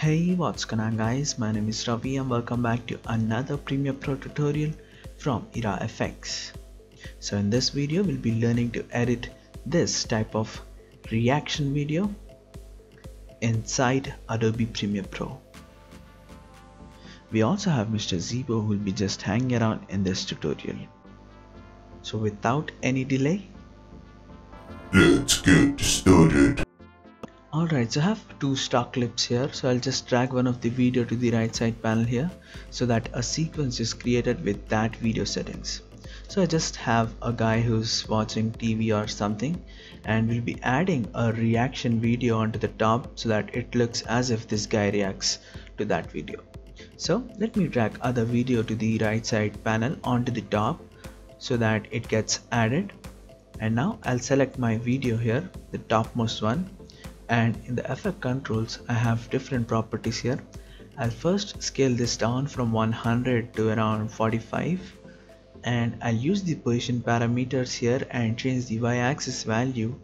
Hey what's going on guys my name is Ravi and welcome back to another Premiere Pro tutorial from iraFX. So in this video we'll be learning to edit this type of reaction video inside Adobe Premiere Pro. We also have Mr. Zebo who will be just hanging around in this tutorial. So without any delay Let's get started. Alright, so I have two stock clips here. So I'll just drag one of the video to the right side panel here so that a sequence is created with that video settings. So I just have a guy who's watching TV or something and we'll be adding a reaction video onto the top so that it looks as if this guy reacts to that video. So let me drag other video to the right side panel onto the top so that it gets added and now I'll select my video here the topmost one and in the effect controls I have different properties here. I'll first scale this down from 100 to around 45 and I'll use the position parameters here and change the y-axis value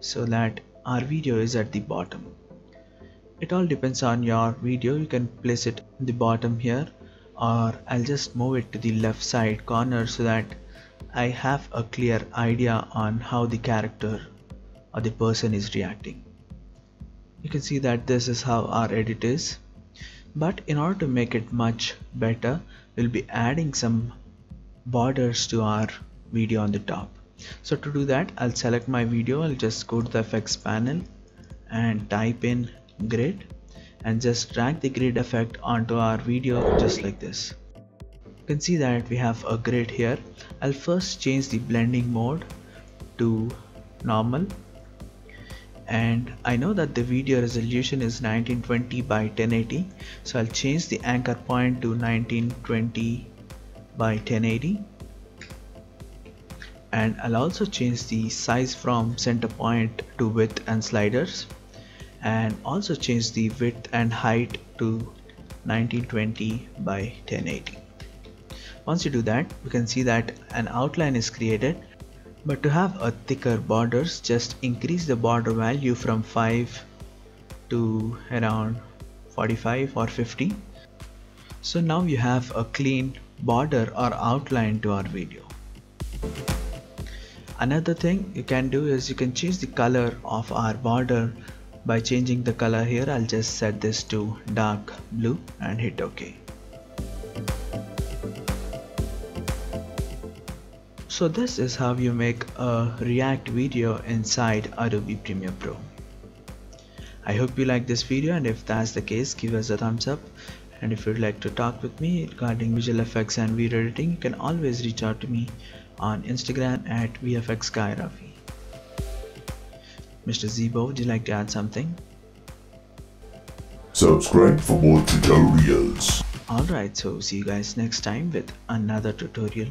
so that our video is at the bottom. It all depends on your video. You can place it in the bottom here or I'll just move it to the left side corner so that I have a clear idea on how the character or the person is reacting. You can see that this is how our edit is. But in order to make it much better, we'll be adding some borders to our video on the top. So to do that, I'll select my video. I'll just go to the effects panel and type in grid and just drag the grid effect onto our video just like this you can see that we have a grid here I'll first change the blending mode to normal and I know that the video resolution is 1920 by 1080 so I'll change the anchor point to 1920 by 1080 and I'll also change the size from center point to width and sliders. And also change the width and height to 1920 by 1080 once you do that you can see that an outline is created but to have a thicker borders just increase the border value from 5 to around 45 or 50 so now you have a clean border or outline to our video. Another thing you can do is you can change the color of our border by changing the color here. I'll just set this to dark blue and hit OK So this is how you make a react video inside Adobe Premiere Pro. I hope you like this video and if that's the case give us a thumbs up and if you'd like to talk with me regarding visual effects and video editing you can always reach out to me on Instagram at VFXGuyRavi. Mr. Zebo would you like to add something? Subscribe for more tutorials. Alright so see you guys next time with another tutorial.